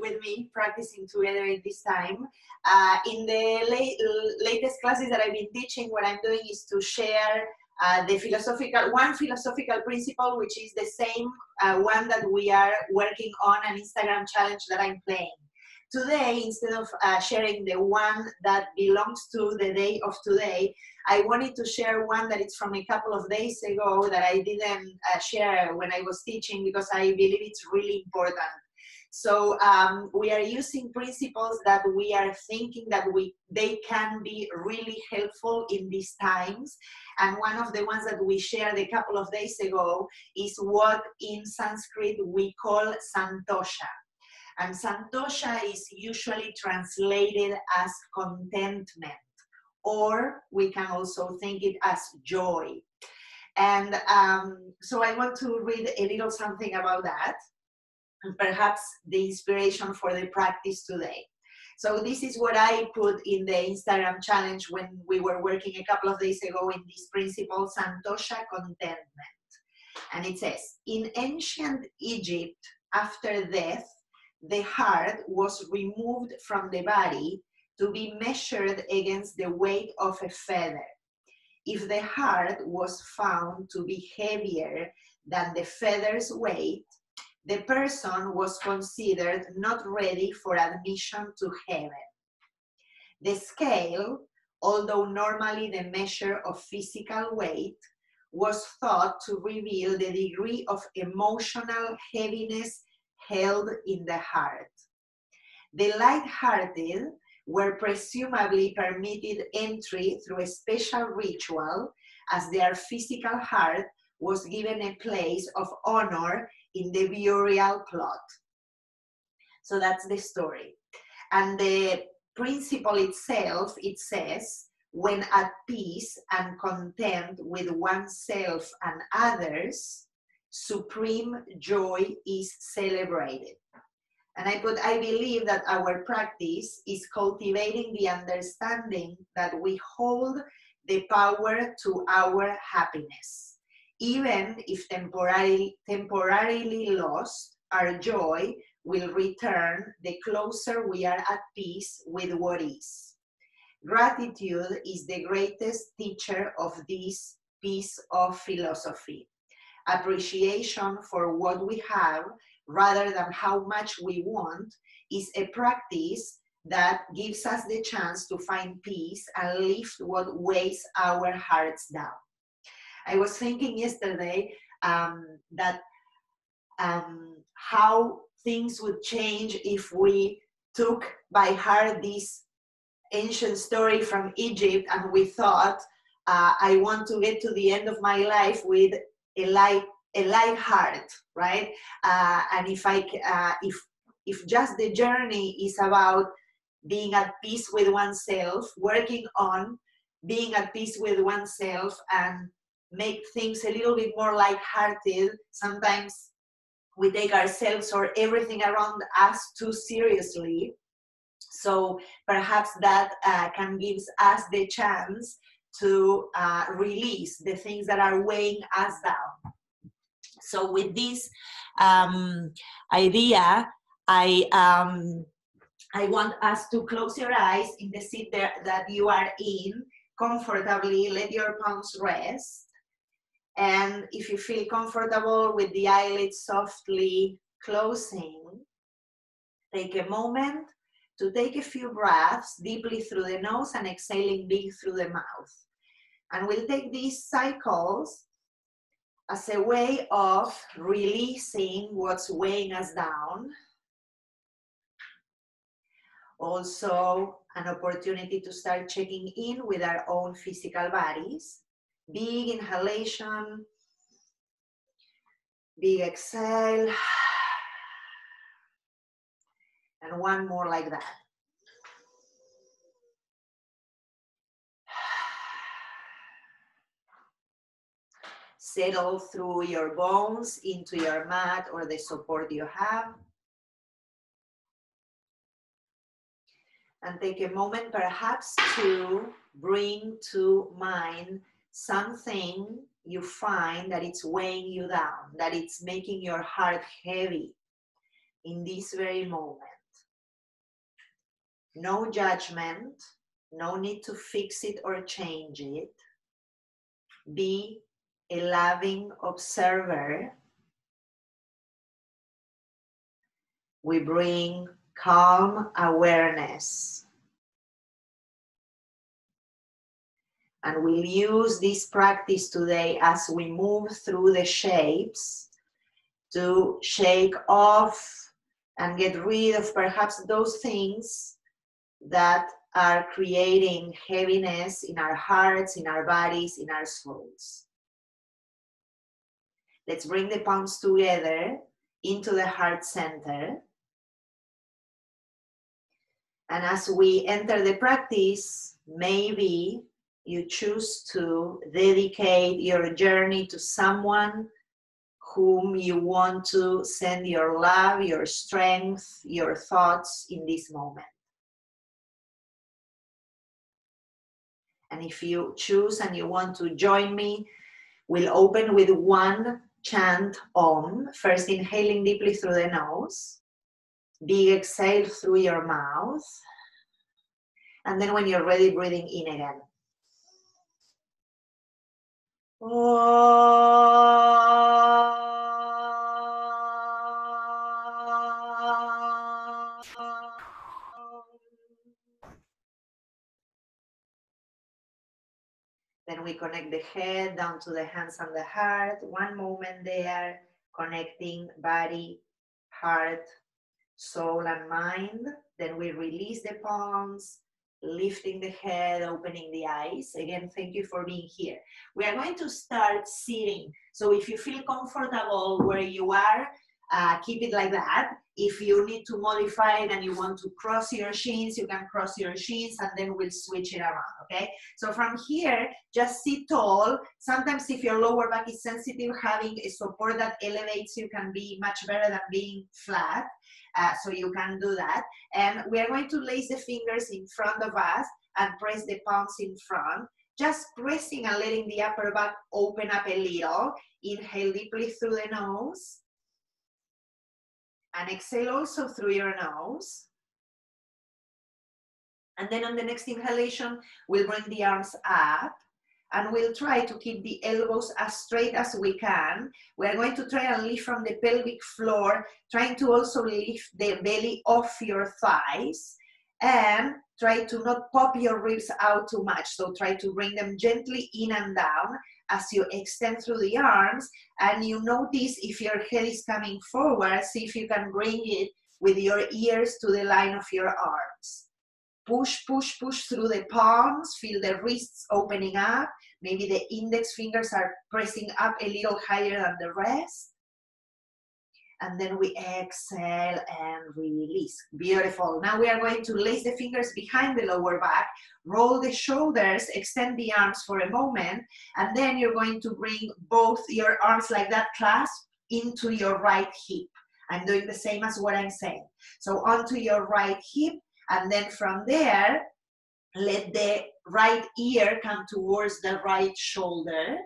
with me practicing together in this time. Uh, in the la- latest classes that I've been teaching, what I'm doing is to share uh, the philosophical one philosophical principle, which is the same uh, one that we are working on an Instagram challenge that I'm playing. Today, instead of uh, sharing the one that belongs to the day of today, I wanted to share one that is from a couple of days ago that I didn't uh, share when I was teaching because I believe it's really important. So um, we are using principles that we are thinking that we they can be really helpful in these times. And one of the ones that we shared a couple of days ago is what in Sanskrit we call santosha. And santosha is usually translated as contentment, or we can also think it as joy. And um, so I want to read a little something about that and perhaps the inspiration for the practice today. So this is what I put in the Instagram challenge when we were working a couple of days ago in this principle, Santosha contentment. And it says, in ancient Egypt, after death, the heart was removed from the body to be measured against the weight of a feather. If the heart was found to be heavier than the feather's weight, the person was considered not ready for admission to heaven. The scale, although normally the measure of physical weight, was thought to reveal the degree of emotional heaviness held in the heart. The light-hearted were presumably permitted entry through a special ritual as their physical heart was given a place of honor in the burial plot. So that's the story. And the principle itself, it says, when at peace and content with oneself and others, supreme joy is celebrated. And I put, I believe that our practice is cultivating the understanding that we hold the power to our happiness even if temporarily, temporarily lost, our joy will return the closer we are at peace with what is. Gratitude is the greatest teacher of this piece of philosophy. Appreciation for what we have rather than how much we want is a practice that gives us the chance to find peace and lift what weighs our hearts down. I was thinking yesterday um, that um, how things would change if we took by heart this ancient story from Egypt and we thought, uh, I want to get to the end of my life with a light, a light heart, right? Uh, and if I, uh, if if just the journey is about being at peace with oneself, working on being at peace with oneself and make things a little bit more light-hearted. Sometimes we take ourselves or everything around us too seriously. So perhaps that uh, can give us the chance to uh, release the things that are weighing us down. So with this um, idea, I um, I want us to close your eyes in the seat that you are in comfortably. Let your palms rest. And if you feel comfortable with the eyelids softly closing, take a moment to take a few breaths deeply through the nose and exhaling big through the mouth. And we'll take these cycles as a way of releasing what's weighing us down. Also, an opportunity to start checking in with our own physical bodies Big inhalation, big exhale, and one more like that. Settle through your bones into your mat or the support you have. And take a moment perhaps to bring to mind something you find that it's weighing you down, that it's making your heart heavy in this very moment. No judgment, no need to fix it or change it. Be a loving observer. We bring calm awareness. And we'll use this practice today as we move through the shapes to shake off and get rid of perhaps those things that are creating heaviness in our hearts, in our bodies, in our souls. Let's bring the palms together into the heart center. And as we enter the practice, maybe you choose to dedicate your journey to someone whom you want to send your love, your strength, your thoughts in this moment. And if you choose and you want to join me, we'll open with one chant Om, first inhaling deeply through the nose, big exhale through your mouth, and then when you're ready, breathing in again. Then we connect the head down to the hands and the heart. One moment there, connecting body, heart, soul, and mind. Then we release the palms, lifting the head, opening the eyes. Again, thank you for being here. We are going to start sitting. So if you feel comfortable where you are, uh, keep it like that. If you need to modify it and you want to cross your shins, you can cross your shins and then we'll switch it around, okay? So from here, just sit tall. Sometimes if your lower back is sensitive, having a support that elevates you can be much better than being flat. Uh, so you can do that. And we are going to place the fingers in front of us and press the palms in front. Just pressing and letting the upper back open up a little. Inhale deeply through the nose. And exhale also through your nose. And then on the next inhalation, we'll bring the arms up and we'll try to keep the elbows as straight as we can. We're going to try and lift from the pelvic floor, trying to also lift the belly off your thighs and try to not pop your ribs out too much. So try to bring them gently in and down as you extend through the arms and you notice if your head is coming forward, see if you can bring it with your ears to the line of your arms. Push, push, push through the palms. Feel the wrists opening up. Maybe the index fingers are pressing up a little higher than the rest. And then we exhale and release. Beautiful. Now we are going to lace the fingers behind the lower back, roll the shoulders, extend the arms for a moment, and then you're going to bring both your arms like that clasp into your right hip. I'm doing the same as what I'm saying. So onto your right hip, and then from there, let the right ear come towards the right shoulder.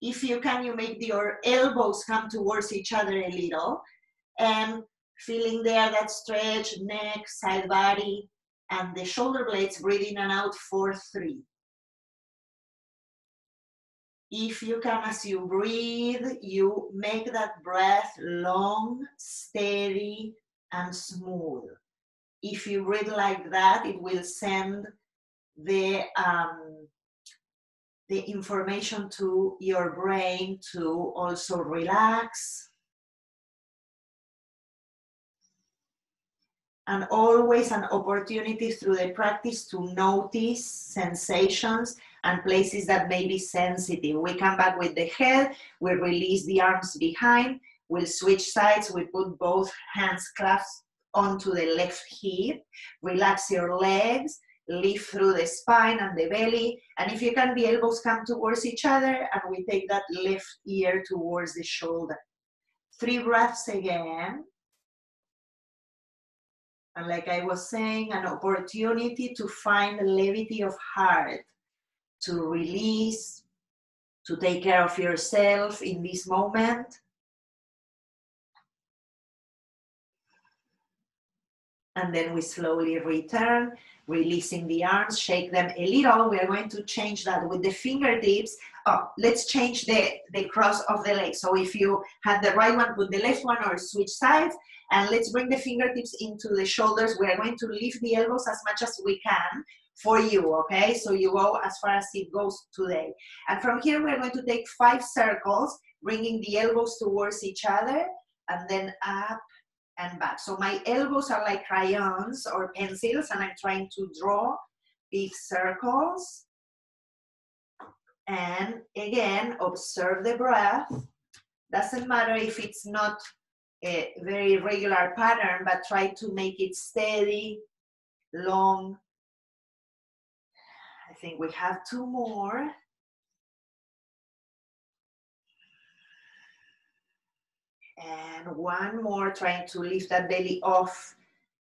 If you can, you make your elbows come towards each other a little. And feeling there that stretch, neck, side body, and the shoulder blades, breathe in and out for three. If you can, as you breathe, you make that breath long, steady, and smooth if you read like that, it will send the um, the information to your brain to also relax. And always an opportunity through the practice to notice sensations and places that may be sensitive. We come back with the head, we release the arms behind, we'll switch sides, we put both hands clasped onto the left hip. Relax your legs, lift through the spine and the belly. And if you can, the elbows come towards each other and we take that left ear towards the shoulder. Three breaths again. And like I was saying, an opportunity to find the levity of heart, to release, to take care of yourself in this moment. And then we slowly return, releasing the arms, shake them a little. We are going to change that with the fingertips. Oh, let's change the, the cross of the legs. So if you have the right one, put the left one or switch sides. And let's bring the fingertips into the shoulders. We are going to lift the elbows as much as we can for you, okay? So you go as far as it goes today. And from here, we're going to take five circles, bringing the elbows towards each other, and then up and back. So my elbows are like crayons or pencils, and I'm trying to draw big circles. And again, observe the breath. Doesn't matter if it's not a very regular pattern, but try to make it steady, long, I think we have two more. And one more, trying to lift that belly off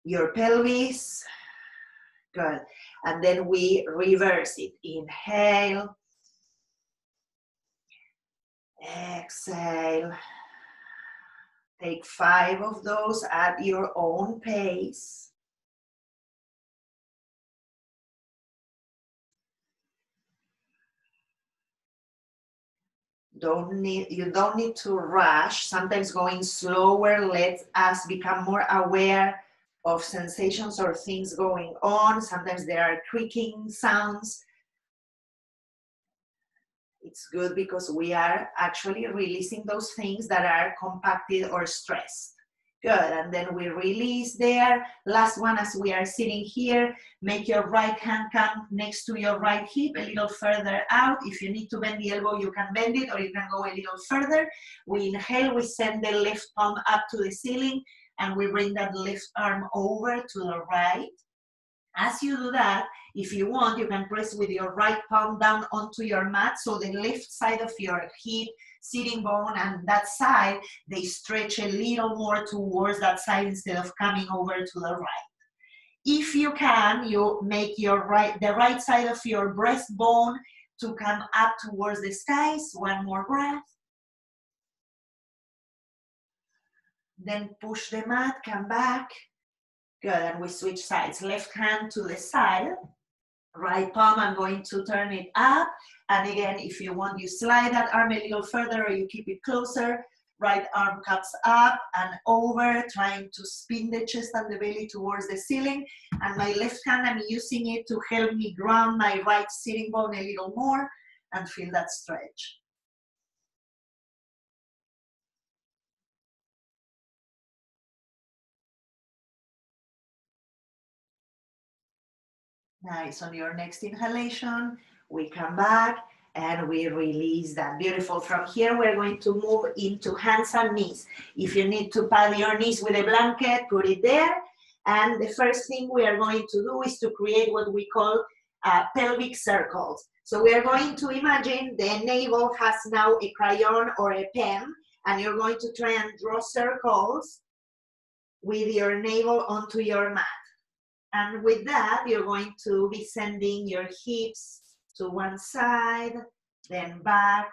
your pelvis. Good. And then we reverse it. Inhale. Exhale. Take five of those at your own pace. Don't need you don't need to rush. Sometimes going slower lets us become more aware of sensations or things going on. Sometimes there are creaking sounds. It's good because we are actually releasing those things that are compacted or stressed Good, and then we release there. Last one, as we are sitting here, make your right hand come next to your right hip, a little further out. If you need to bend the elbow, you can bend it, or you can go a little further. We inhale, we send the left palm up to the ceiling, and we bring that left arm over to the right. As you do that, if you want, you can press with your right palm down onto your mat, so the left side of your hip sitting bone and that side, they stretch a little more towards that side instead of coming over to the right. If you can, you make your right, the right side of your breastbone to come up towards the skies. One more breath. Then push the mat, come back. Good, and we switch sides. Left hand to the side. Right palm, I'm going to turn it up and again, if you want, you slide that arm a little further or you keep it closer. Right arm comes up and over, trying to spin the chest and the belly towards the ceiling. And my left hand, I'm using it to help me ground my right sitting bone a little more and feel that stretch. Nice. On your next inhalation, we come back and we release that. Beautiful. From here, we're going to move into hands and knees. If you need to pad your knees with a blanket, put it there. And the first thing we are going to do is to create what we call uh, pelvic circles. So we are going to imagine the navel has now a crayon or a pen, and you're going to try and draw circles with your navel onto your mat. And with that, you're going to be sending your hips to one side, then back,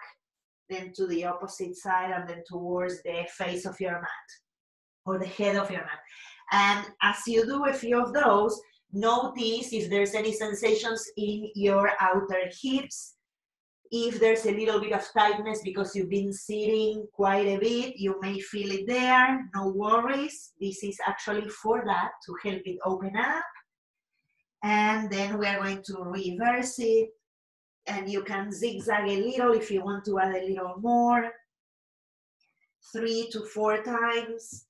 then to the opposite side, and then towards the face of your mat or the head of your mat. And as you do a few of those, notice if there's any sensations in your outer hips. If there's a little bit of tightness because you've been sitting quite a bit, you may feel it there. No worries. This is actually for that to help it open up. And then we are going to reverse it and you can zigzag a little if you want to add a little more. Three to four times,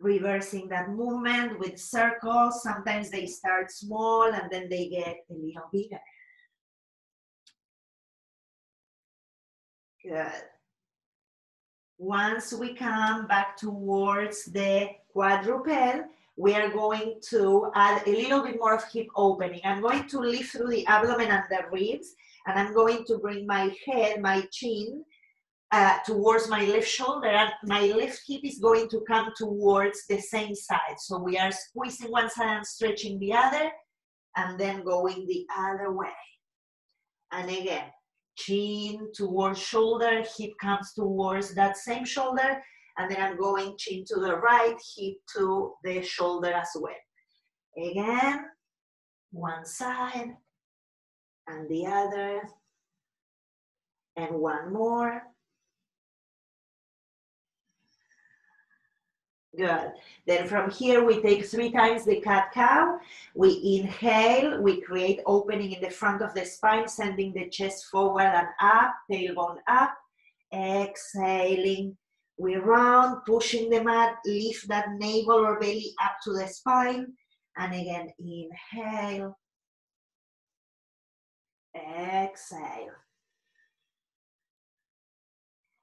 reversing that movement with circles. Sometimes they start small and then they get a little bigger. Good. Once we come back towards the quadruped, we are going to add a little bit more of hip opening. I'm going to lift through the abdomen and the ribs, and I'm going to bring my head, my chin, uh, towards my left shoulder, and my left hip is going to come towards the same side. So we are squeezing one side and stretching the other, and then going the other way. And again, chin towards shoulder, hip comes towards that same shoulder, and then I'm going chin to the right, hip to the shoulder as well. Again, one side and the other. And one more. Good. Then from here, we take three times the cat cow. We inhale, we create opening in the front of the spine, sending the chest forward and up, tailbone up. Exhaling, we round, pushing the mat, lift that navel or belly up to the spine. And again, inhale. Exhale.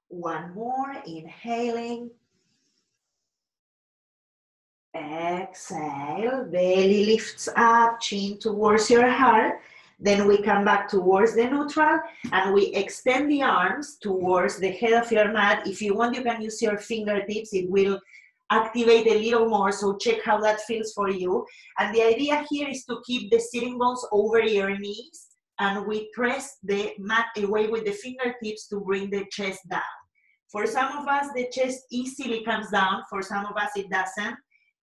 One more, inhaling. Exhale, belly lifts up, chin towards your heart. Then we come back towards the neutral and we extend the arms towards the head of your mat. If you want, you can use your fingertips. It will activate a little more, so check how that feels for you. And the idea here is to keep the sitting bones over your knees and we press the mat away with the fingertips to bring the chest down. For some of us, the chest easily comes down. For some of us, it doesn't.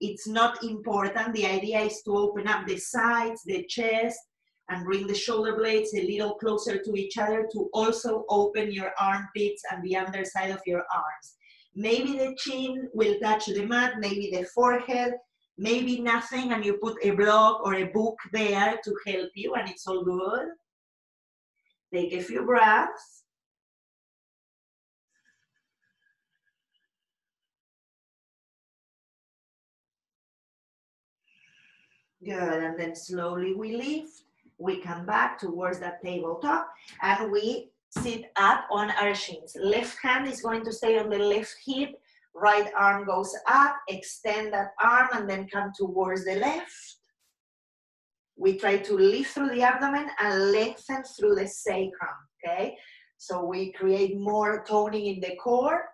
It's not important. The idea is to open up the sides, the chest, and bring the shoulder blades a little closer to each other to also open your armpits and the underside of your arms. Maybe the chin will touch the mat, maybe the forehead, maybe nothing, and you put a block or a book there to help you, and it's all good. Take a few breaths. Good, and then slowly we lift. We come back towards that tabletop and we sit up on our shins. Left hand is going to stay on the left hip. Right arm goes up, extend that arm and then come towards the left. We try to lift through the abdomen and lengthen through the sacrum, okay? So we create more toning in the core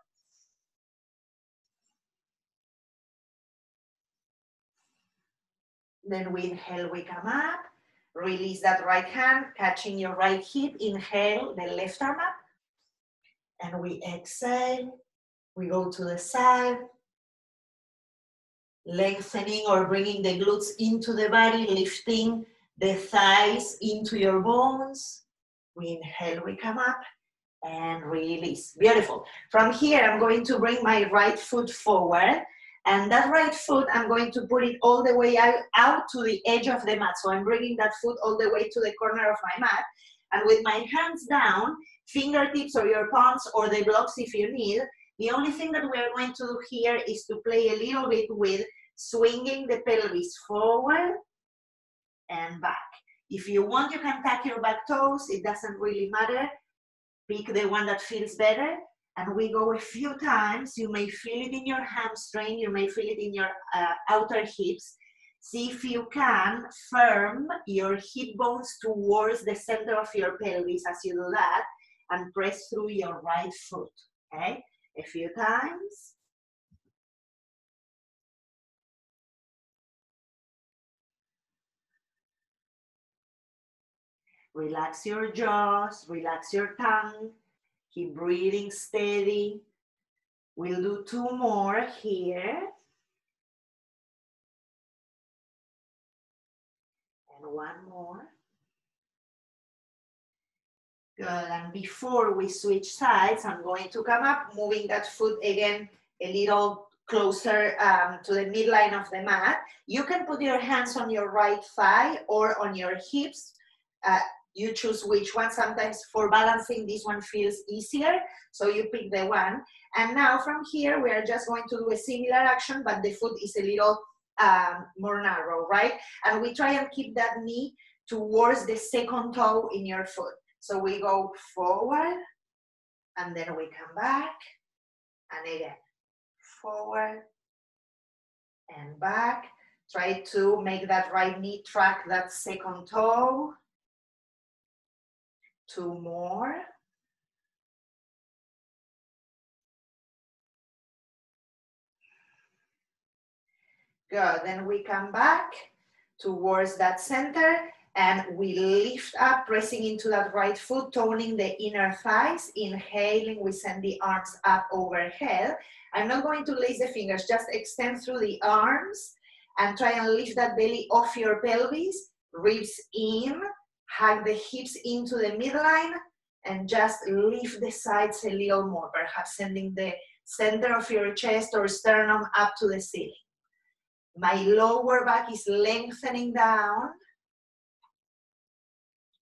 Then we inhale, we come up. Release that right hand, catching your right hip. Inhale, the left arm up. And we exhale. We go to the side. Lengthening or bringing the glutes into the body, lifting the thighs into your bones. We inhale, we come up and release. Beautiful. From here, I'm going to bring my right foot forward and that right foot, I'm going to put it all the way out, out to the edge of the mat. So I'm bringing that foot all the way to the corner of my mat. And with my hands down, fingertips or your palms or the blocks if you need, the only thing that we're going to do here is to play a little bit with swinging the pelvis forward and back. If you want, you can tuck your back toes. It doesn't really matter. Pick the one that feels better and we go a few times. You may feel it in your hamstring, you may feel it in your uh, outer hips. See if you can firm your hip bones towards the center of your pelvis as you do that and press through your right foot, okay? A few times. Relax your jaws, relax your tongue. Keep breathing steady. We'll do two more here. And one more. Good, and before we switch sides, I'm going to come up, moving that foot again a little closer um, to the midline of the mat. You can put your hands on your right thigh or on your hips. Uh, you choose which one. Sometimes for balancing, this one feels easier, so you pick the one. And now from here, we are just going to do a similar action, but the foot is a little um, more narrow, right? And we try and keep that knee towards the second toe in your foot. So we go forward, and then we come back, and again, forward, and back. Try to make that right knee track that second toe two more. Good, then we come back towards that center and we lift up, pressing into that right foot, toning the inner thighs. Inhaling, we send the arms up overhead. I'm not going to lace the fingers, just extend through the arms and try and lift that belly off your pelvis, ribs in, hug the hips into the midline, and just lift the sides a little more, perhaps sending the center of your chest or sternum up to the ceiling. My lower back is lengthening down.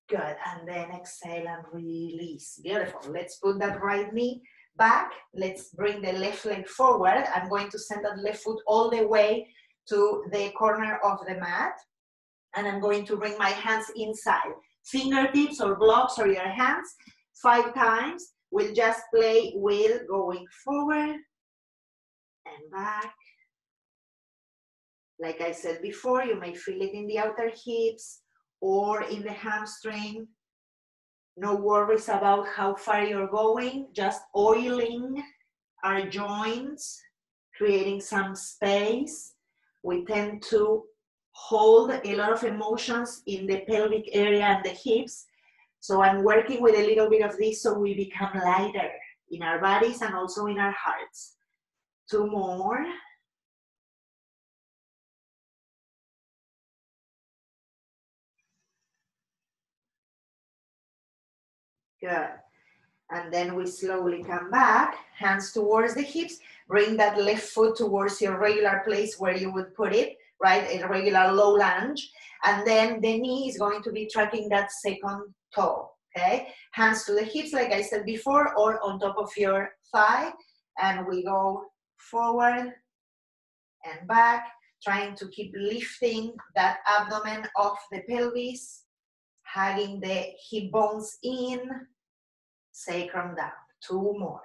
Good, and then exhale and release. Beautiful. Let's put that right knee back. Let's bring the left leg forward. I'm going to send that left foot all the way to the corner of the mat. And I'm going to bring my hands inside. Fingertips or blocks or your hands five times. We'll just play with going forward and back. Like I said before, you may feel it in the outer hips or in the hamstring. No worries about how far you're going, just oiling our joints, creating some space. We tend to hold a lot of emotions in the pelvic area and the hips. So I'm working with a little bit of this so we become lighter in our bodies and also in our hearts. Two more. Good. And then we slowly come back, hands towards the hips. Bring that left foot towards your regular place where you would put it, right? A regular low lunge. And then the knee is going to be tracking that second toe, okay? Hands to the hips, like I said before, or on top of your thigh. And we go forward and back, trying to keep lifting that abdomen off the pelvis, hugging the hip bones in, sacrum down. Two more.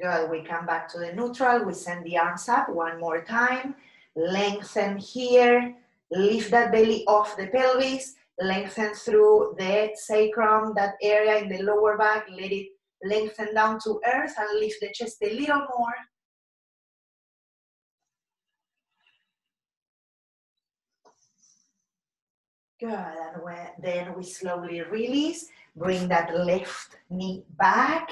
Good, we come back to the neutral, we send the arms up one more time, lengthen here, lift that belly off the pelvis, lengthen through the sacrum, that area in the lower back, let it lengthen down to earth and lift the chest a little more. Good, and then we slowly release, bring that left knee back.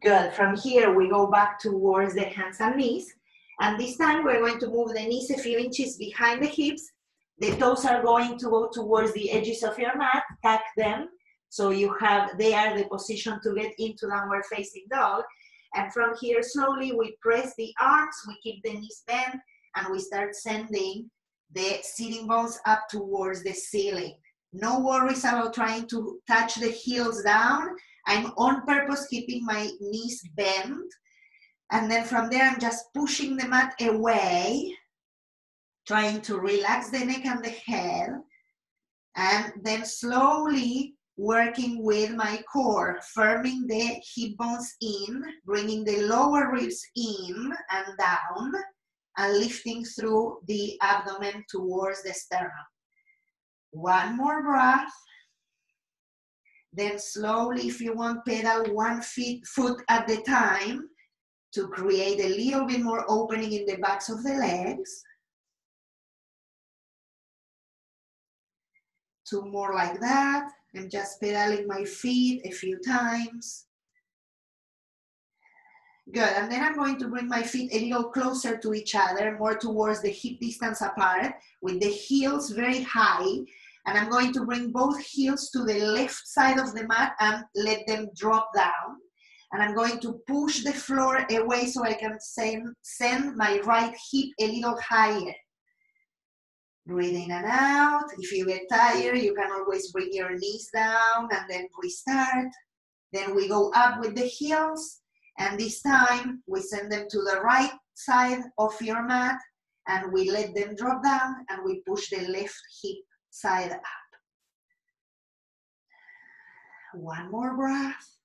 Good, from here we go back towards the hands and knees. And this time we're going to move the knees a few inches behind the hips. The toes are going to go towards the edges of your mat, tuck them. So you have, they are the position to get into downward facing dog. And from here, slowly we press the arms, we keep the knees bent, and we start sending the sitting bones up towards the ceiling. No worries about trying to touch the heels down. I'm on purpose keeping my knees bent. And then from there, I'm just pushing the mat away, trying to relax the neck and the head. And then slowly working with my core, firming the hip bones in, bringing the lower ribs in and down and lifting through the abdomen towards the sternum. One more breath. Then slowly, if you want, pedal one feet, foot at the time to create a little bit more opening in the backs of the legs. Two more like that. I'm just pedaling my feet a few times. Good, and then I'm going to bring my feet a little closer to each other, more towards the hip distance apart, with the heels very high. And I'm going to bring both heels to the left side of the mat and let them drop down. And I'm going to push the floor away so I can send, send my right hip a little higher. Breathe in and out. If you get tired, you can always bring your knees down and then restart. Then we go up with the heels and this time we send them to the right side of your mat and we let them drop down and we push the left hip side up. One more breath.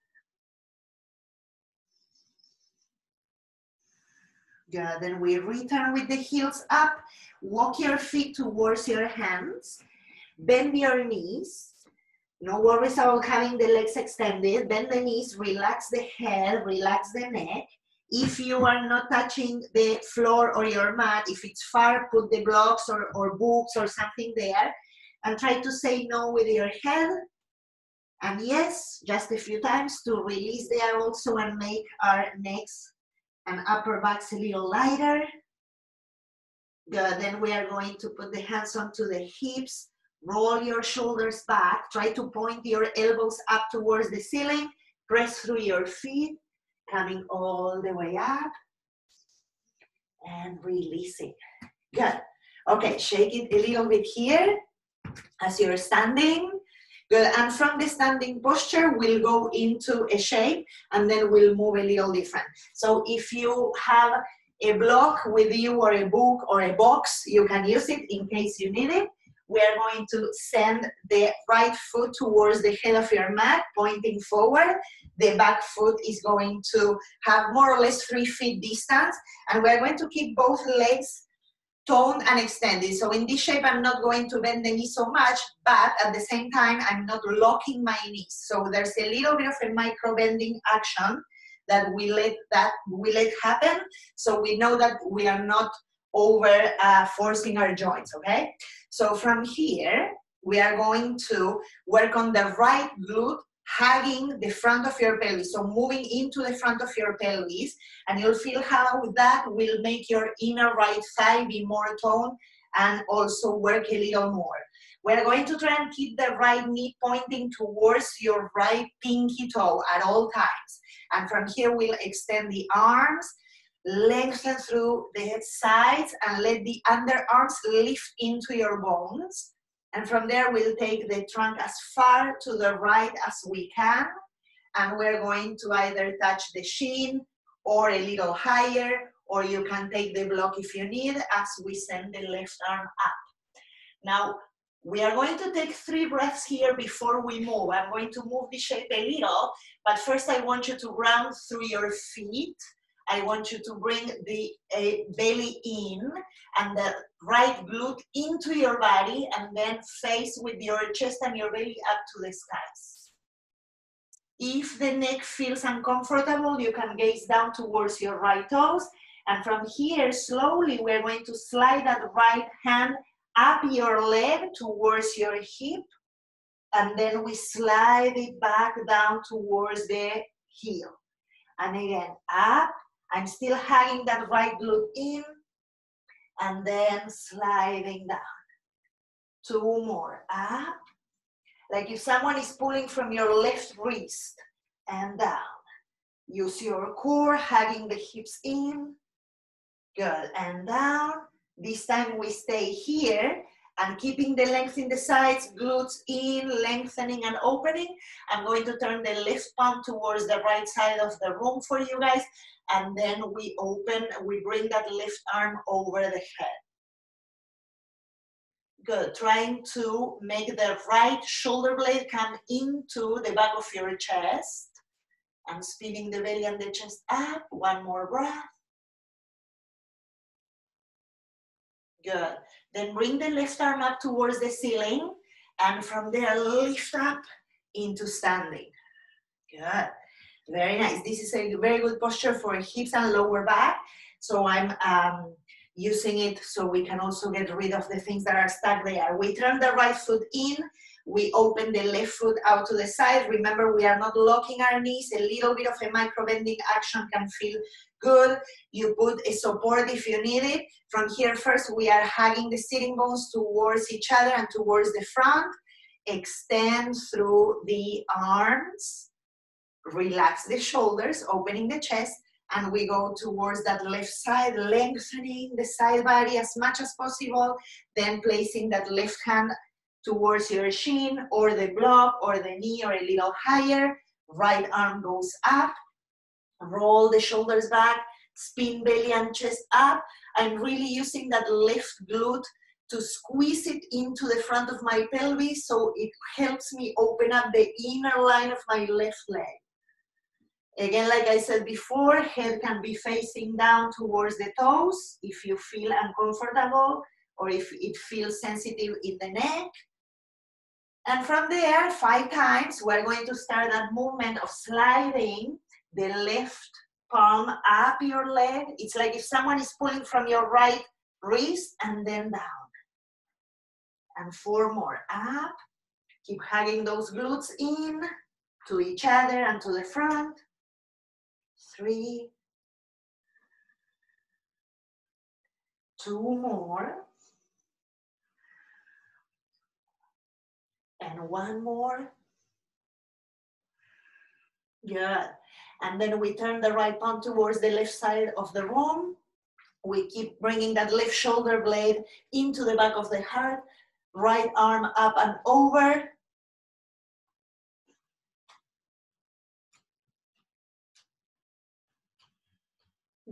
Good, then we return with the heels up. Walk your feet towards your hands. Bend your knees no worries about having the legs extended. Bend the knees, relax the head, relax the neck. If you are not touching the floor or your mat, if it's far, put the blocks or, or books or something there and try to say no with your head And yes, just a few times to release the air also and make our necks and upper backs a little lighter. Good, then we are going to put the hands onto the hips, roll your shoulders back, try to point your elbows up towards the ceiling, press through your feet, coming all the way up, and releasing. Good. Okay, shake it a little bit here as you're standing. Good, and from the standing posture, we'll go into a shape and then we'll move a little different. So if you have a block with you or a book or a box, you can use it in case you need it. We are going to send the right foot towards the head of your mat, pointing forward. The back foot is going to have more or less three feet distance, and we're going to keep both legs toned and extended. So in this shape, I'm not going to bend the knee so much, but at the same time, I'm not locking my knees. So there's a little bit of a micro bending action that we let that we let happen. So we know that we are not over uh, forcing our joints, okay? So from here, we are going to work on the right glute hugging the front of your pelvis, so moving into the front of your pelvis, and you'll feel how that will make your inner right thigh be more toned and also work a little more. We're going to try and keep the right knee pointing towards your right pinky toe at all times. And from here, we'll extend the arms, lengthen through the sides, and let the underarms lift into your bones. And from there, we'll take the trunk as far to the right as we can. And we're going to either touch the shin or a little higher, or you can take the block if you need as we send the left arm up. Now, we are going to take three breaths here before we move. I'm going to move the shape a little, but first I want you to ground through your feet I want you to bring the uh, belly in and the right glute into your body and then face with your chest and your belly up to the skies. If the neck feels uncomfortable, you can gaze down towards your right toes. And from here, slowly, we're going to slide that right hand up your leg towards your hip. And then we slide it back down towards the heel. And again, up I'm still hanging that right glute in and then sliding down. Two more, up. Like if someone is pulling from your left wrist and down. Use your core, hugging the hips in. Good, and down. This time we stay here and keeping the length in the sides, glutes in, lengthening and opening. I'm going to turn the left palm towards the right side of the room for you guys and then we open, we bring that left arm over the head. Good, trying to make the right shoulder blade come into the back of your chest. I'm speeding the belly and the chest up, one more breath. Good, then bring the left arm up towards the ceiling and from there lift up into standing. Good. Very nice. This is a very good posture for hips and lower back. So I'm um, using it so we can also get rid of the things that are stuck there. We turn the right foot in, we open the left foot out to the side. Remember, we are not locking our knees. A little bit of a micro bending action can feel good. You put a support if you need it. From here, first, we are hugging the sitting bones towards each other and towards the front. Extend through the arms relax the shoulders, opening the chest, and we go towards that left side, lengthening the side body as much as possible, then placing that left hand towards your shin or the block or the knee or a little higher. Right arm goes up, roll the shoulders back, spin belly and chest up. I'm really using that left glute to squeeze it into the front of my pelvis so it helps me open up the inner line of my left leg. Again, like I said before, head can be facing down towards the toes if you feel uncomfortable or if it feels sensitive in the neck. And from there, five times, we're going to start that movement of sliding the left palm up your leg. It's like if someone is pulling from your right wrist and then down. And four more, up Keep hugging those glutes in to each other and to the front. Three. Two more. And one more. Good. And then we turn the right palm towards the left side of the room. We keep bringing that left shoulder blade into the back of the heart. Right arm up and over.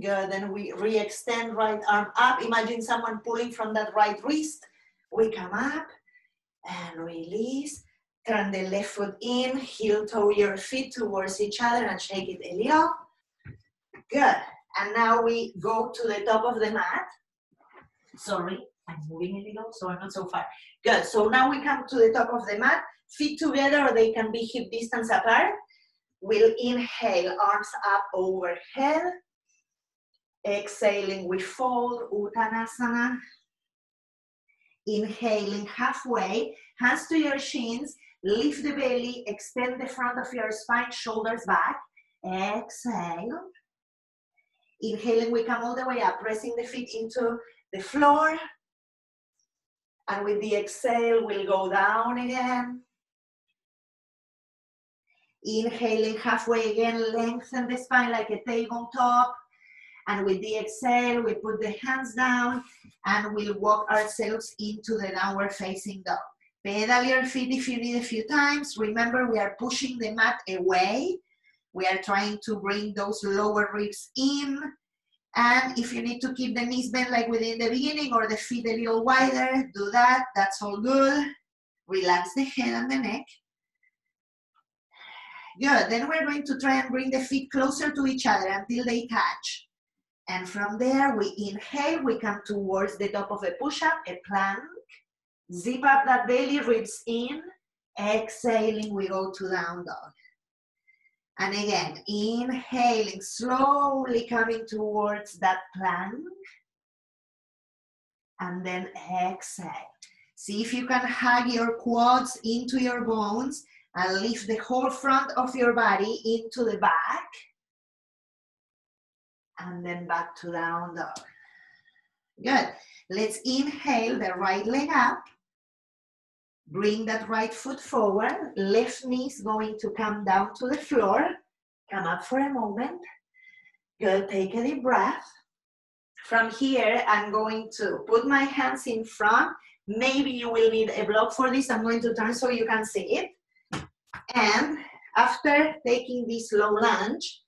Good, then we re-extend right arm up. Imagine someone pulling from that right wrist. We come up and release. Turn the left foot in, heel toe your feet towards each other and shake it a little. Good. And now we go to the top of the mat. Sorry, I'm moving a little, so I'm not so far. Good. So now we come to the top of the mat. Feet together, or they can be hip distance apart. We'll inhale, arms up overhead. Exhaling, we fold, Uttanasana. Inhaling halfway, hands to your shins, Lift the belly, extend the front of your spine, shoulders back. Exhale. Inhaling, we come all the way up, pressing the feet into the floor. And with the exhale, we'll go down again. Inhaling halfway again, lengthen the spine like a tabletop. And with the exhale, we put the hands down and we'll walk ourselves into the downward facing dog. Pedal your feet if you need a few times. Remember, we are pushing the mat away. We are trying to bring those lower ribs in. And if you need to keep the knees bent like we did in the beginning or the feet a little wider, do that. That's all good. Relax the head and the neck. Good. Then we're going to try and bring the feet closer to each other until they touch. And from there, we inhale, we come towards the top of a push-up, a plank. Zip up that belly, ribs in. Exhaling, we go to down dog. And again, inhaling, slowly coming towards that plank. And then exhale. See if you can hug your quads into your bones and lift the whole front of your body into the back. And then back to down dog. Good. Let's inhale the right leg up. Bring that right foot forward. Left knee is going to come down to the floor. Come up for a moment. Good, take a deep breath. From here, I'm going to put my hands in front. Maybe you will need a block for this. I'm going to turn so you can see it. And after taking this low lunge,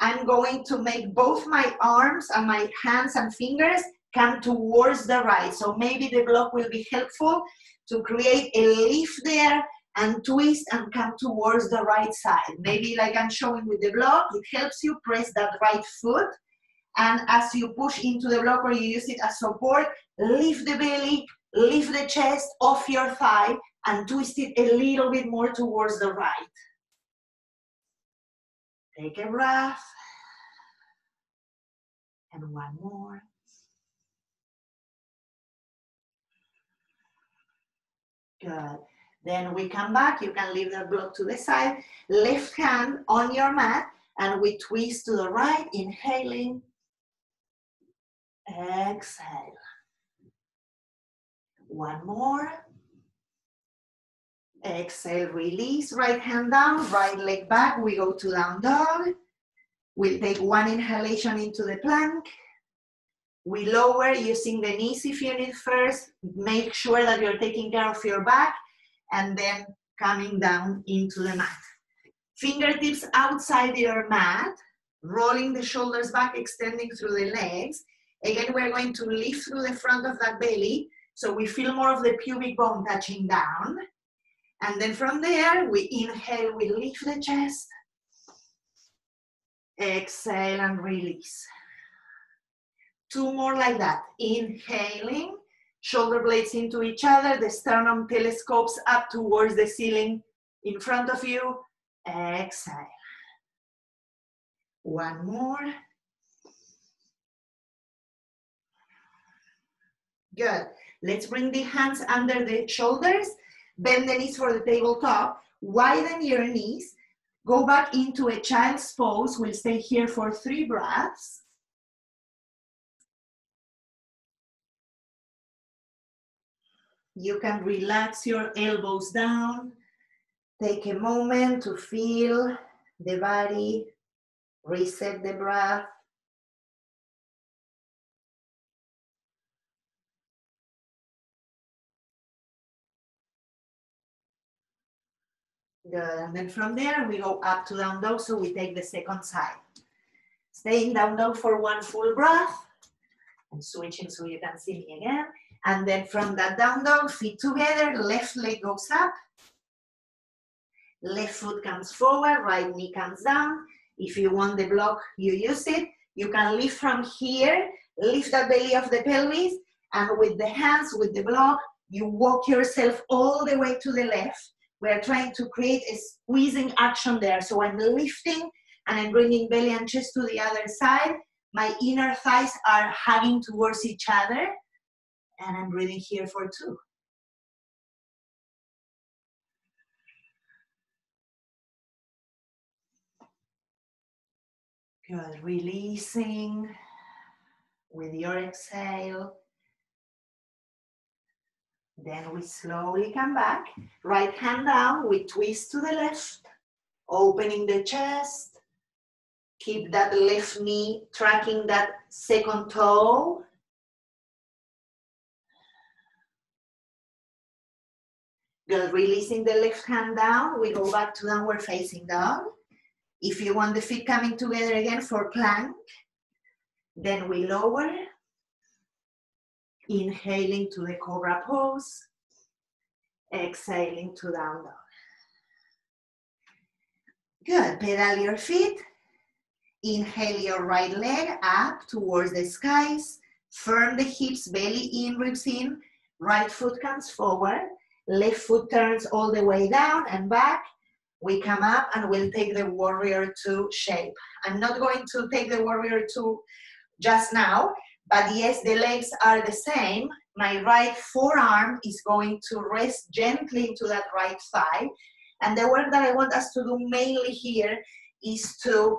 I'm going to make both my arms and my hands and fingers come towards the right. So maybe the block will be helpful to create a lift there and twist and come towards the right side. Maybe like I'm showing with the block, it helps you press that right foot. And as you push into the block or you use it as support, lift the belly, lift the chest off your thigh and twist it a little bit more towards the right. Take a breath. And one more. Good. Then we come back, you can leave the block to the side, left hand on your mat, and we twist to the right, inhaling, exhale. One more. Exhale, release, right hand down, right leg back, we go to down dog. We'll take one inhalation into the plank. We lower using the knees if you need first. Make sure that you're taking care of your back and then coming down into the mat. Fingertips outside your mat, rolling the shoulders back, extending through the legs. Again, we're going to lift through the front of that belly so we feel more of the pubic bone touching down. And then from there, we inhale, we lift the chest. Exhale and release. Two more like that. Inhaling, shoulder blades into each other, the sternum telescopes up towards the ceiling in front of you. Exhale. One more. Good. Let's bring the hands under the shoulders Bend the knees for the tabletop. Widen your knees. Go back into a child's pose. We'll stay here for three breaths. You can relax your elbows down. Take a moment to feel the body, reset the breath. Good, and then from there we go up to down dog, so we take the second side. Staying down dog for one full breath, and switching so you can see me again. And then from that down dog, feet together, left leg goes up, left foot comes forward, right knee comes down. If you want the block, you use it. You can lift from here, lift the belly of the pelvis, and with the hands, with the block, you walk yourself all the way to the left we're trying to create a squeezing action there. So I'm lifting and I'm bringing belly and chest to the other side. My inner thighs are hugging towards each other. And I'm breathing here for two. Good, releasing with your exhale. Then we slowly come back. Right hand down, we twist to the left, opening the chest. Keep that left knee tracking that second toe. Good, releasing the left hand down, we go back to downward facing dog. If you want the feet coming together again for plank, then we lower Inhaling to the cobra pose. Exhaling to down dog. Good, pedal your feet. Inhale your right leg up towards the skies. Firm the hips, belly in, ribs in. Right foot comes forward. Left foot turns all the way down and back. We come up and we'll take the warrior two shape. I'm not going to take the warrior two just now but yes, the legs are the same. My right forearm is going to rest gently into that right thigh. And the work that I want us to do mainly here is to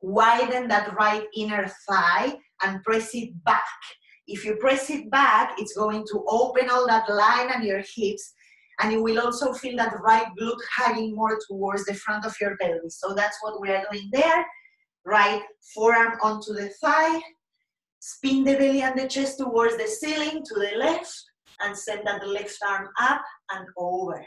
widen that right inner thigh and press it back. If you press it back, it's going to open all that line on your hips and you will also feel that right glute hugging more towards the front of your pelvis. So that's what we are doing there. Right forearm onto the thigh, Spin the belly and the chest towards the ceiling to the left and send that left arm up and over.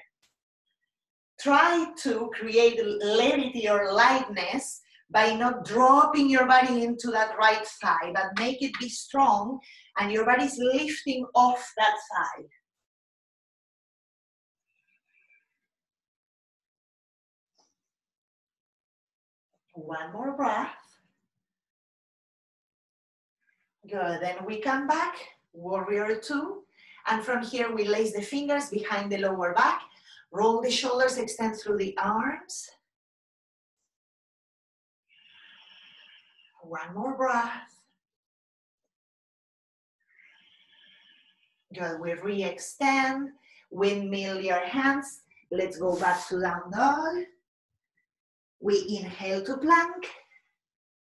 Try to create levity or lightness by not dropping your body into that right thigh, but make it be strong and your body is lifting off that side. One more breath. Good, then we come back, warrior two. And from here, we lace the fingers behind the lower back, roll the shoulders, extend through the arms. One more breath. Good, we re-extend, windmill your hands. Let's go back to down dog. We inhale to plank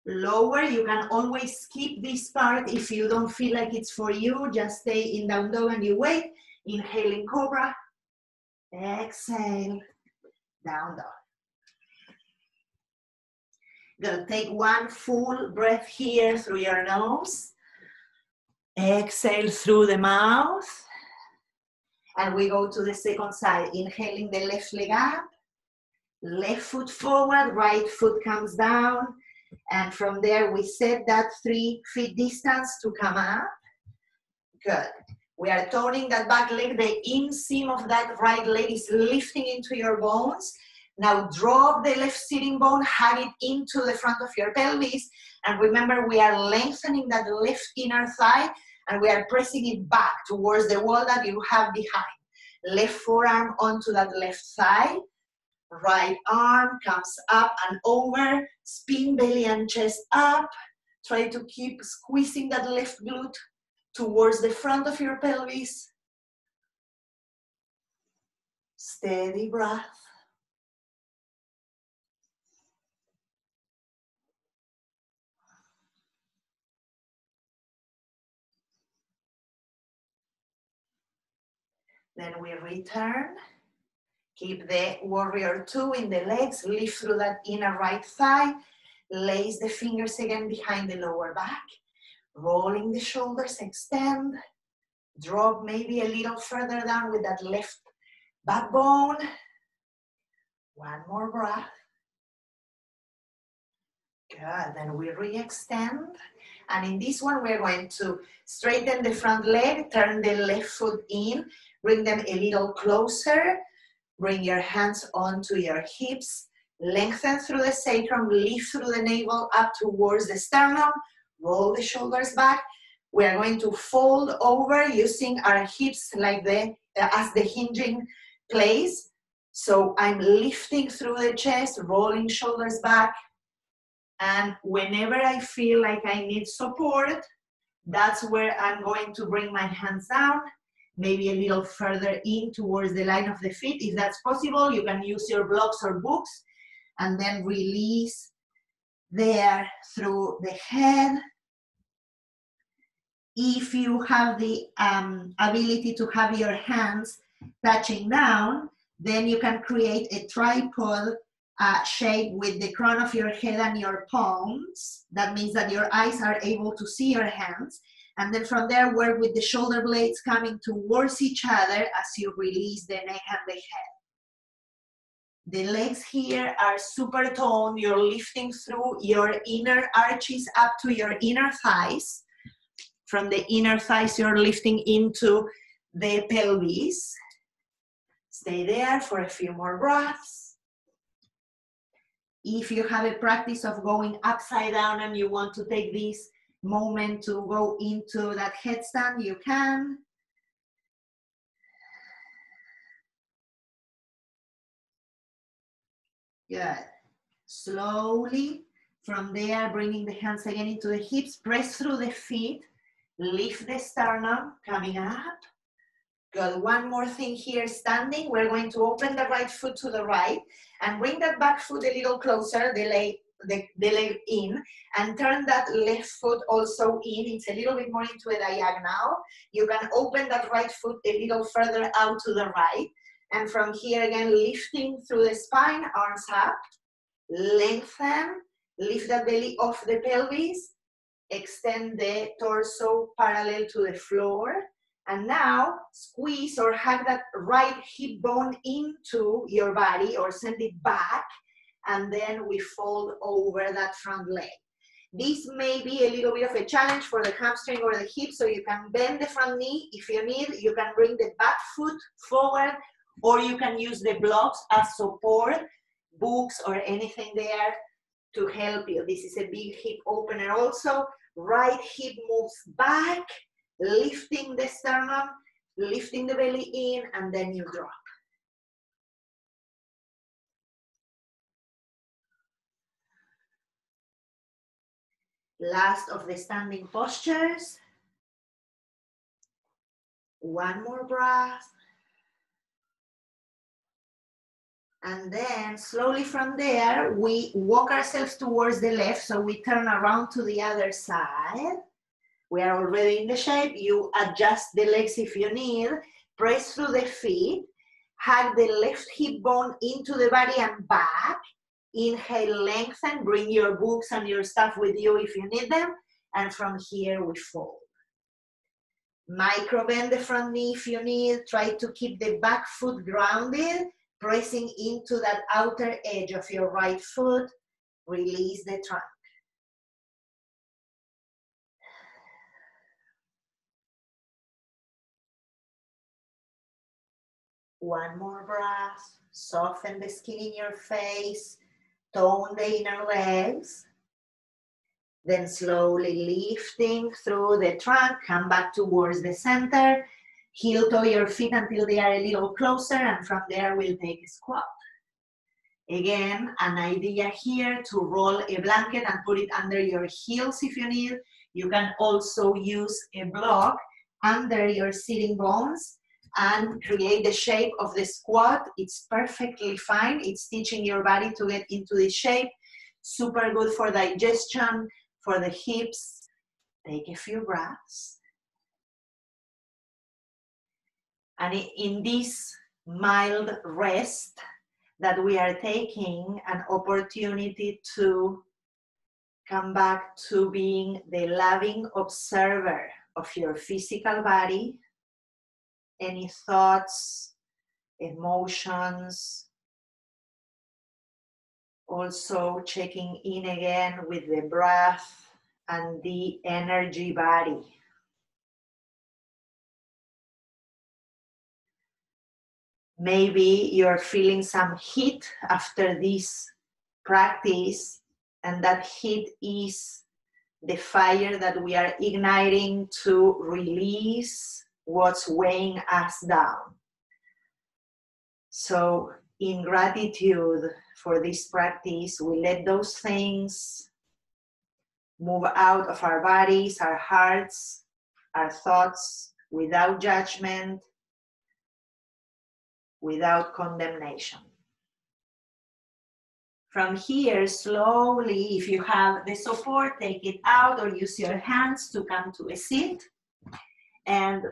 lower. You can always skip this part if you don't feel like it's for you. Just stay in down dog and you wait. Inhaling cobra. Exhale, down dog. Gonna take one full breath here through your nose. Exhale through the mouth. And we go to the second side. Inhaling the left leg up. Left foot forward, right foot comes down and from there, we set that three feet distance to come up. Good. We are turning that back leg. The inseam of that right leg is lifting into your bones. Now drop the left sitting bone, hug it into the front of your pelvis. And remember, we are lengthening that left inner thigh and we are pressing it back towards the wall that you have behind. Left forearm onto that left thigh. Right arm comes up and over, spin belly and chest up. Try to keep squeezing that left glute towards the front of your pelvis. Steady breath. Then we return. Keep the warrior two in the legs, lift through that inner right thigh, lace the fingers again behind the lower back, rolling the shoulders, extend, drop maybe a little further down with that left backbone. One more breath. Good, then we re-extend. And in this one, we're going to straighten the front leg, turn the left foot in, bring them a little closer, bring your hands onto your hips, lengthen through the sacrum, lift through the navel up towards the sternum, roll the shoulders back. We are going to fold over using our hips like the, uh, as the hinging place. So I'm lifting through the chest, rolling shoulders back. And whenever I feel like I need support, that's where I'm going to bring my hands down maybe a little further in towards the line of the feet. If that's possible, you can use your blocks or books and then release there through the head. If you have the um, ability to have your hands touching down, then you can create a tripod uh, shape with the crown of your head and your palms. That means that your eyes are able to see your hands and then from there, work with the shoulder blades coming towards each other as you release the neck and the head. The legs here are super toned. You're lifting through your inner arches up to your inner thighs. From the inner thighs, you're lifting into the pelvis. Stay there for a few more breaths. If you have a practice of going upside down and you want to take this moment to go into that headstand, you can. Good. Slowly from there, bringing the hands again into the hips, press through the feet, lift the sternum, coming up. Good, one more thing here, standing. We're going to open the right foot to the right and bring that back foot a little closer, the leg the, the leg in and turn that left foot also in. It's a little bit more into a diagonal. You can open that right foot a little further out to the right. And from here again, lifting through the spine, arms up, lengthen, lift the belly off the pelvis, extend the torso parallel to the floor. And now squeeze or hug that right hip bone into your body or send it back and then we fold over that front leg. This may be a little bit of a challenge for the hamstring or the hip, so you can bend the front knee. If you need, you can bring the back foot forward, or you can use the blocks as support, books or anything there to help you. This is a big hip opener also. Right hip moves back, lifting the sternum, lifting the belly in, and then you drop. Last of the standing postures. One more breath. And then slowly from there, we walk ourselves towards the left. So we turn around to the other side. We are already in the shape. You adjust the legs if you need. Press through the feet. Hug the left hip bone into the body and back. Inhale, lengthen, bring your books and your stuff with you if you need them. And from here, we fold. Micro bend the front knee if you need. Try to keep the back foot grounded, pressing into that outer edge of your right foot. Release the trunk. One more breath. Soften the skin in your face tone the inner legs. Then slowly lifting through the trunk, come back towards the center. Heel toe your feet until they are a little closer, and from there we'll take a squat. Again, an idea here to roll a blanket and put it under your heels if you need. You can also use a block under your sitting bones and create the shape of the squat. It's perfectly fine. It's teaching your body to get into the shape. Super good for digestion, for the hips. Take a few breaths. And in this mild rest that we are taking, an opportunity to come back to being the loving observer of your physical body, any thoughts, emotions, also checking in again with the breath and the energy body. Maybe you're feeling some heat after this practice, and that heat is the fire that we are igniting to release what's weighing us down. So, in gratitude for this practice, we let those things move out of our bodies, our hearts, our thoughts without judgment, without condemnation. From here, slowly, if you have the support, take it out or use your hands to come to a seat. And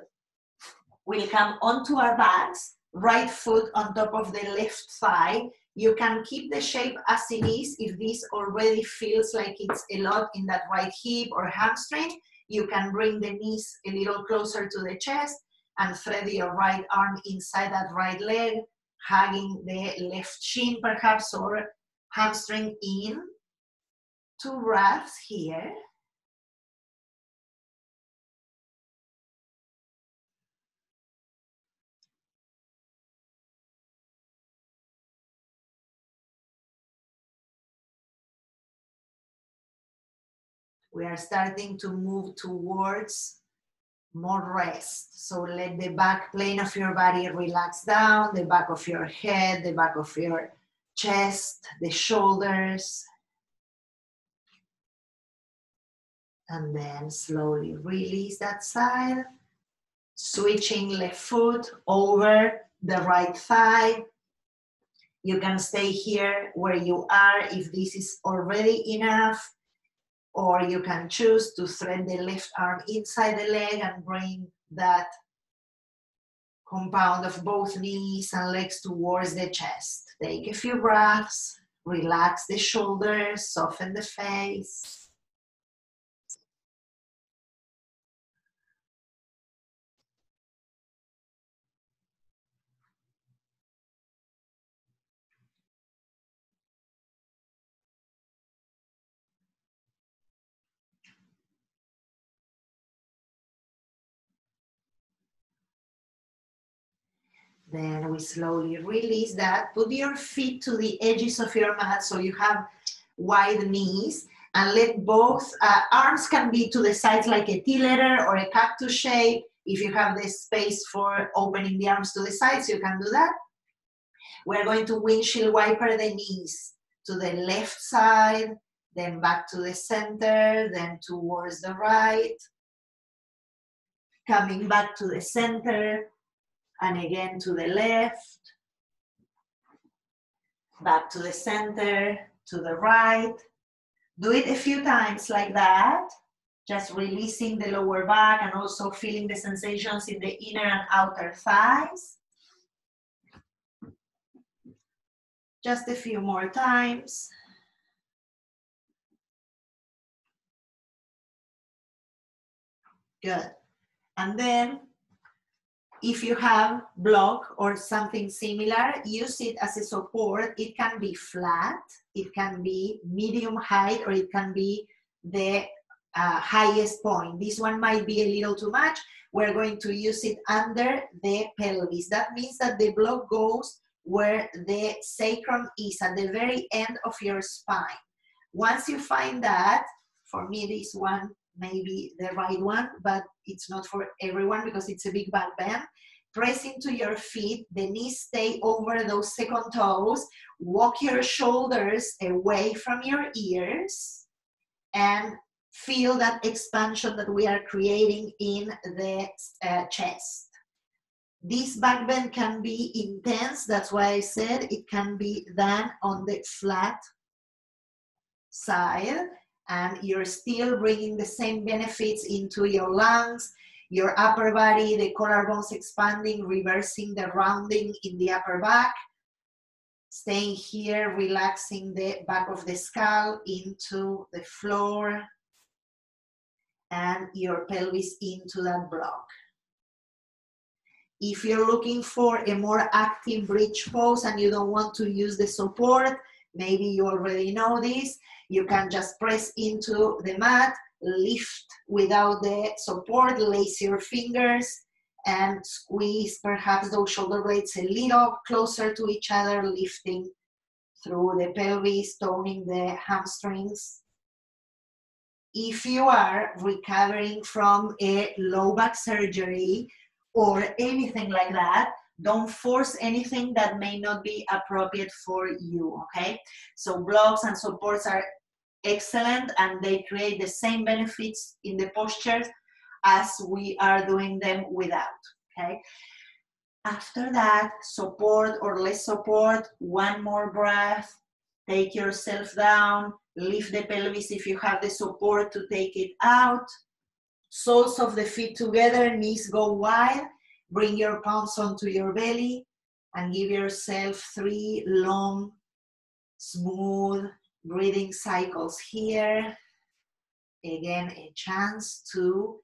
we'll come onto our backs, right foot on top of the left thigh. You can keep the shape as it is. If this already feels like it's a lot in that right hip or hamstring, you can bring the knees a little closer to the chest and thread your right arm inside that right leg, hugging the left shin perhaps, or hamstring in. Two breaths here. We are starting to move towards more rest. So let the back plane of your body relax down, the back of your head, the back of your chest, the shoulders. And then slowly release that side, switching left foot over the right thigh. You can stay here where you are if this is already enough or you can choose to thread the left arm inside the leg and bring that compound of both knees and legs towards the chest. Take a few breaths, relax the shoulders, soften the face. Then we slowly release that. Put your feet to the edges of your mat so you have wide knees and let both uh, arms can be to the sides like a T letter or a cactus shape. If you have the space for opening the arms to the sides, you can do that. We're going to windshield wiper the knees to the left side, then back to the center, then towards the right. Coming back to the center, and again to the left, back to the center, to the right. Do it a few times like that, just releasing the lower back and also feeling the sensations in the inner and outer thighs. Just a few more times. Good. And then if you have block or something similar, use it as a support. It can be flat, it can be medium height, or it can be the uh, highest point. This one might be a little too much. We're going to use it under the pelvis. That means that the block goes where the sacrum is at the very end of your spine. Once you find that, for me this one may be the right one, but it's not for everyone because it's a big back bend. Press into your feet, the knees stay over those second toes. Walk your shoulders away from your ears and feel that expansion that we are creating in the uh, chest. This back bend can be intense. That's why I said it can be done on the flat side and you're still bringing the same benefits into your lungs, your upper body, the collarbones expanding, reversing the rounding in the upper back, staying here, relaxing the back of the skull into the floor and your pelvis into that block. If you're looking for a more active bridge pose and you don't want to use the support, maybe you already know this, you can just press into the mat, lift without the support, lace your fingers, and squeeze perhaps those shoulder blades a little closer to each other, lifting through the pelvis, toning the hamstrings. If you are recovering from a low back surgery or anything like that, don't force anything that may not be appropriate for you, okay? So blocks and supports are excellent and they create the same benefits in the postures as we are doing them without, okay? After that, support or less support, one more breath, take yourself down, lift the pelvis if you have the support to take it out, soles of the feet together, knees go wide, Bring your palms onto your belly and give yourself three long, smooth breathing cycles here. Again, a chance to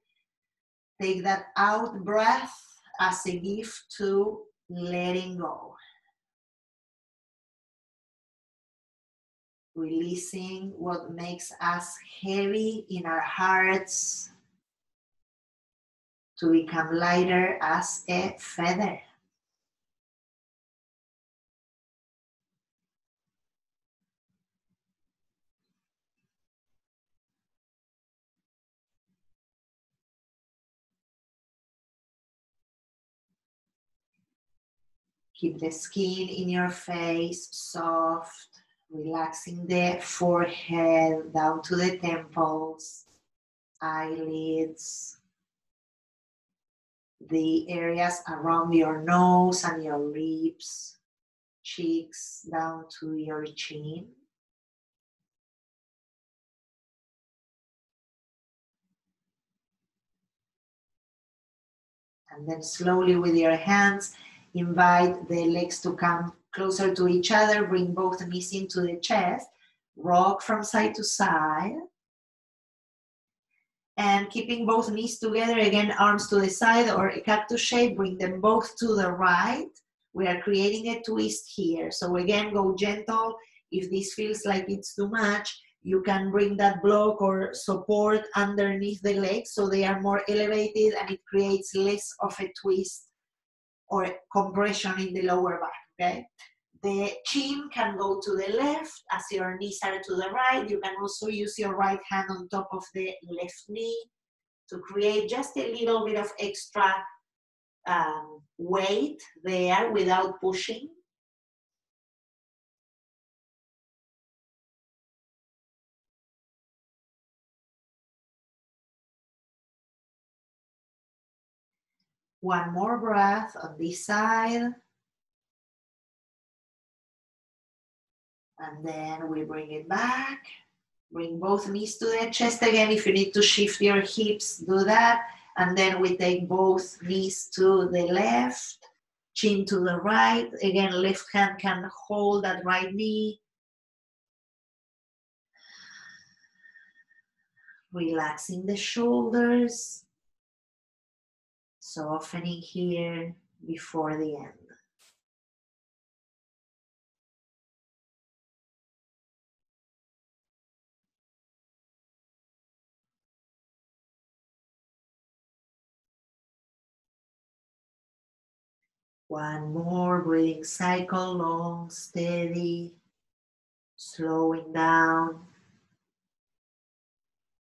take that out breath as a gift to letting go. Releasing what makes us heavy in our hearts to become lighter as a feather. Keep the skin in your face soft, relaxing the forehead down to the temples, eyelids, the areas around your nose and your lips, cheeks down to your chin. And then slowly with your hands, invite the legs to come closer to each other, bring both knees into the chest, rock from side to side and keeping both knees together, again, arms to the side or a cactus shape, bring them both to the right. We are creating a twist here. So again, go gentle. If this feels like it's too much, you can bring that block or support underneath the legs so they are more elevated and it creates less of a twist or compression in the lower back, okay? The chin can go to the left as your knees are to the right. You can also use your right hand on top of the left knee to create just a little bit of extra um, weight there without pushing. One more breath on this side. And then we bring it back. Bring both knees to the chest again. If you need to shift your hips, do that. And then we take both knees to the left, chin to the right. Again, left hand can hold that right knee. Relaxing the shoulders. Softening here before the end. One more breathing cycle, long, steady, slowing down.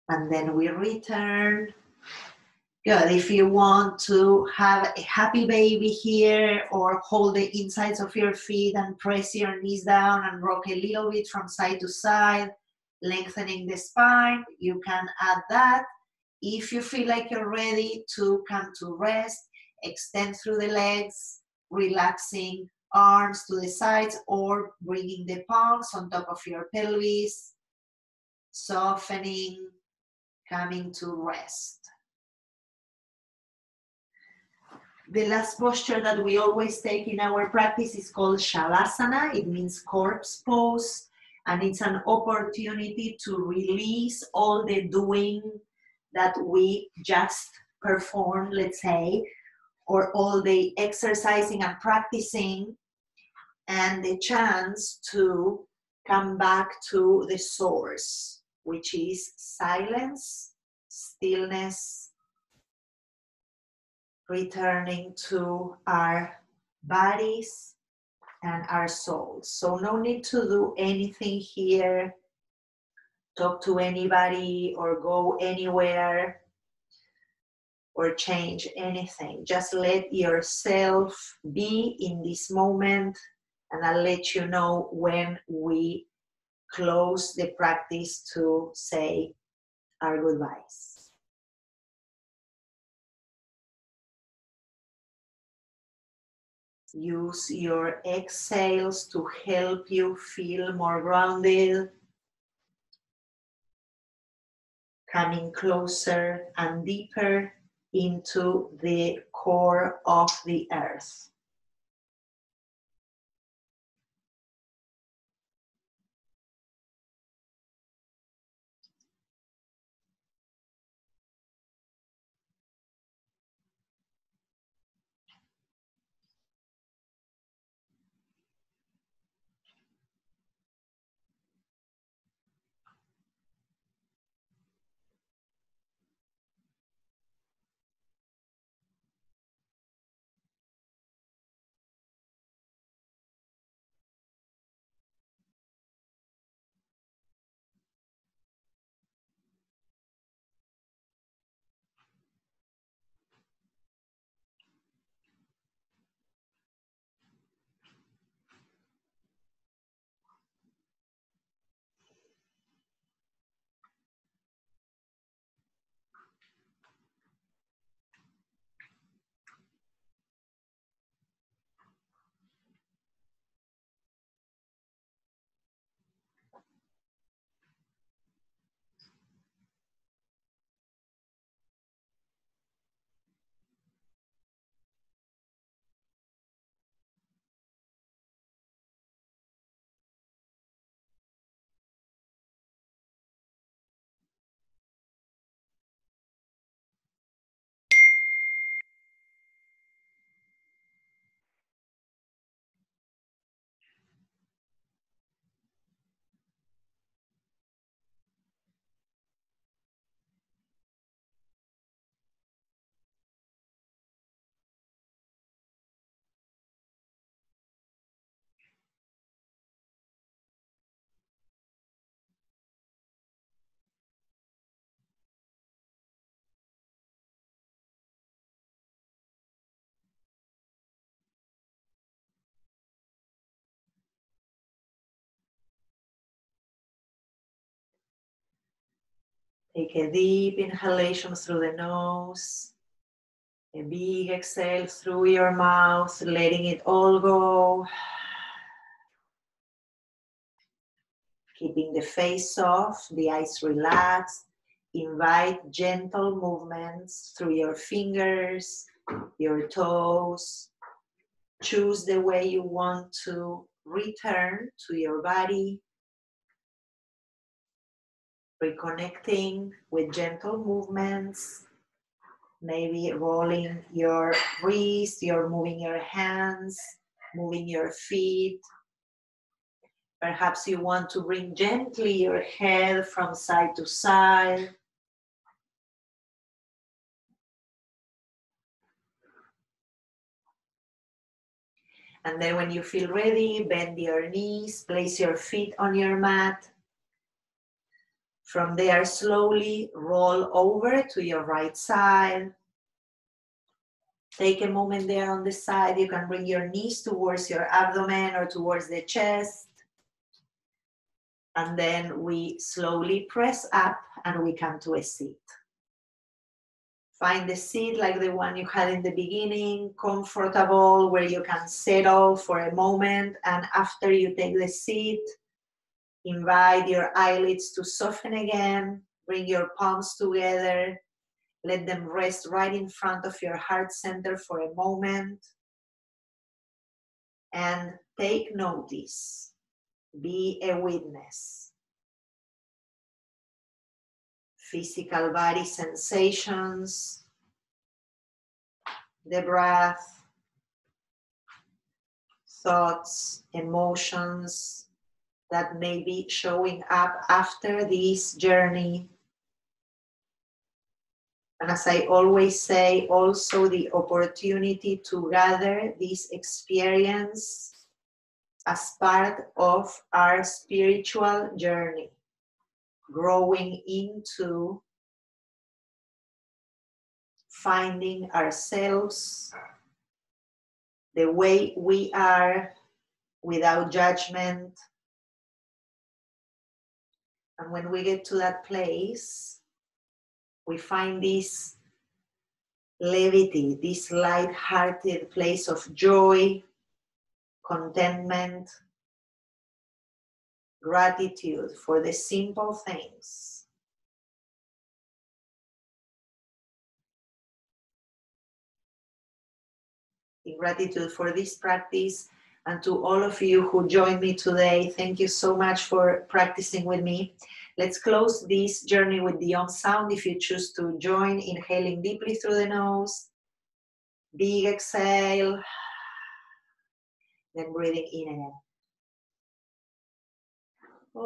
And then we return. Good. If you want to have a happy baby here or hold the insides of your feet and press your knees down and rock a little bit from side to side, lengthening the spine, you can add that. If you feel like you're ready to come to rest, extend through the legs, relaxing arms to the sides or bringing the palms on top of your pelvis, softening, coming to rest. The last posture that we always take in our practice is called Shavasana. It means corpse pose, and it's an opportunity to release all the doing that we just performed, let's say, or all the exercising and practicing, and the chance to come back to the source, which is silence, stillness, returning to our bodies and our souls. So, no need to do anything here, talk to anybody, or go anywhere, or change anything. Just let yourself be in this moment, and I'll let you know when we close the practice to say our goodbyes. Use your exhales to help you feel more grounded. Coming closer and deeper into the core of the earth. Take a deep inhalation through the nose, a big exhale through your mouth, letting it all go. Keeping the face soft, the eyes relaxed. Invite gentle movements through your fingers, your toes. Choose the way you want to return to your body reconnecting with gentle movements, maybe rolling your wrist, you're moving your hands, moving your feet. Perhaps you want to bring gently your head from side to side. And then when you feel ready, bend your knees, place your feet on your mat. From there, slowly roll over to your right side. Take a moment there on the side. You can bring your knees towards your abdomen or towards the chest. And then we slowly press up and we come to a seat. Find the seat like the one you had in the beginning, comfortable, where you can settle for a moment. And after you take the seat, invite your eyelids to soften again. Bring your palms together. Let them rest right in front of your heart center for a moment. And take notice. Be a witness physical body sensations, the breath, thoughts, emotions that may be showing up after this journey. And as I always say, also the opportunity to gather this experience as part of our spiritual journey growing into finding ourselves the way we are without judgment. And when we get to that place, we find this levity, this light-hearted place of joy, contentment, gratitude for the simple things. In gratitude for this practice and to all of you who joined me today, thank you so much for practicing with me. Let's close this journey with the Om sound if you choose to join, inhaling deeply through the nose. Big exhale, then breathing in again. We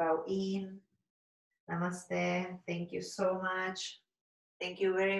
bow in. Namaste. Thank you so much. Thank you very much.